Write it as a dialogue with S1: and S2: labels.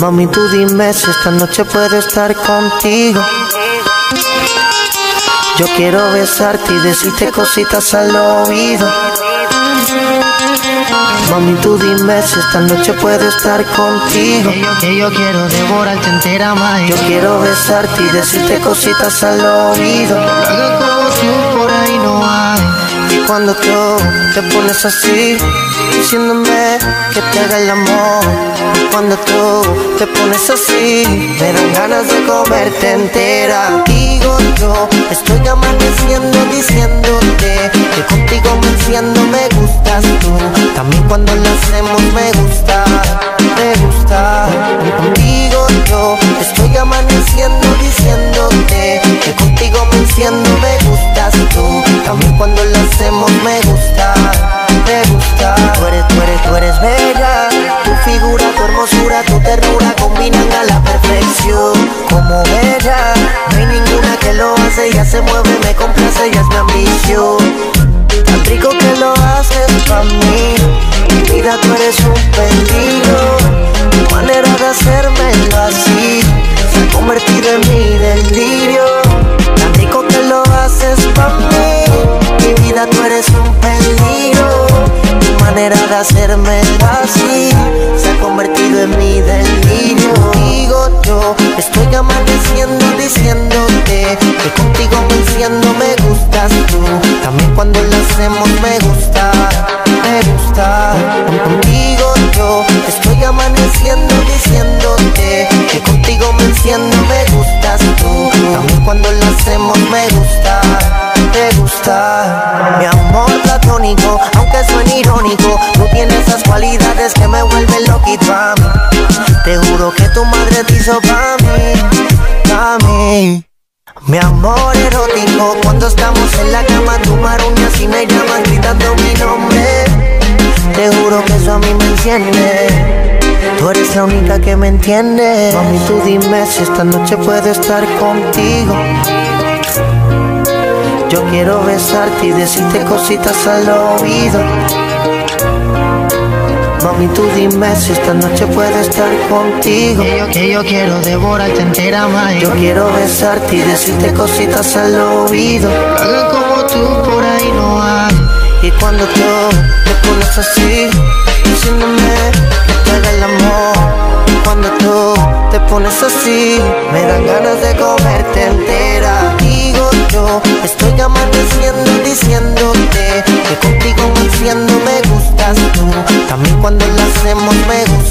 S1: Mami, tú dime si esta noche puedo estar contigo. Yo quiero besarte y decirte cositas al oído. Mami, tú dime si esta noche puedo estar contigo.
S2: Que yo, que yo quiero devorarte entera, más.
S1: Yo quiero besarte y decirte cositas al oído. Cuando tú te pones así, diciéndome que te haga el amor. Cuando tú te pones así, me dan ganas de comerte entera. Digo yo, estoy amaneciendo diciéndote que contigo me enciendo, me gustas tú. También cuando lo hacemos me gusta, me gusta. Digo yo, hacemos me gusta, me gusta. Tú eres, tú eres, tú eres bella. Tu figura, tu hermosura, tu ternura combinan a la perfección. Como ella, no hay ninguna que lo hace. Ella se mueve, me complace, ella es mi ambición. Tan rico que lo haces pa' mí. Mi vida, tú eres un peligro. Tu manera de hacérmelo así se ha convertido en mi delirio. Manera de hacérmelo así se ha convertido en mi delirio. Digo yo, estoy amaneciendo diciéndote que contigo me enciendo, me gustas tú. También cuando lo hacemos me gusta, me gusta. Digo yo, estoy amaneciendo diciéndote que contigo me enciendo, me gustas tú. También cuando lo hacemos me gusta, me gusta. Mi amor platónico, Te juro que tu madre te hizo pa' mí, pa' mí. Mi amor erótico, cuando estamos en la cama, tú maruñas y me llamas gritando mi nombre. Te juro que eso a mí me enciende. Tú eres la única que me entiende. Mami, tú dime si esta noche puedo estar contigo. Yo quiero besarte y decirte cositas al oído. Mami, tú dime si esta noche puedo estar contigo.
S2: Que yo, que yo quiero devorarte entera, más.
S1: Yo quiero besarte y decirte cositas al oído.
S2: Haga como tú, por ahí no hay.
S1: Y cuando tú te pones así, diciéndome que te haga el amor. Y cuando tú te pones así, me dan ganas de comerte entera. Digo yo, estoy amaneciendo diciéndote que también cuando la hacemos me gusta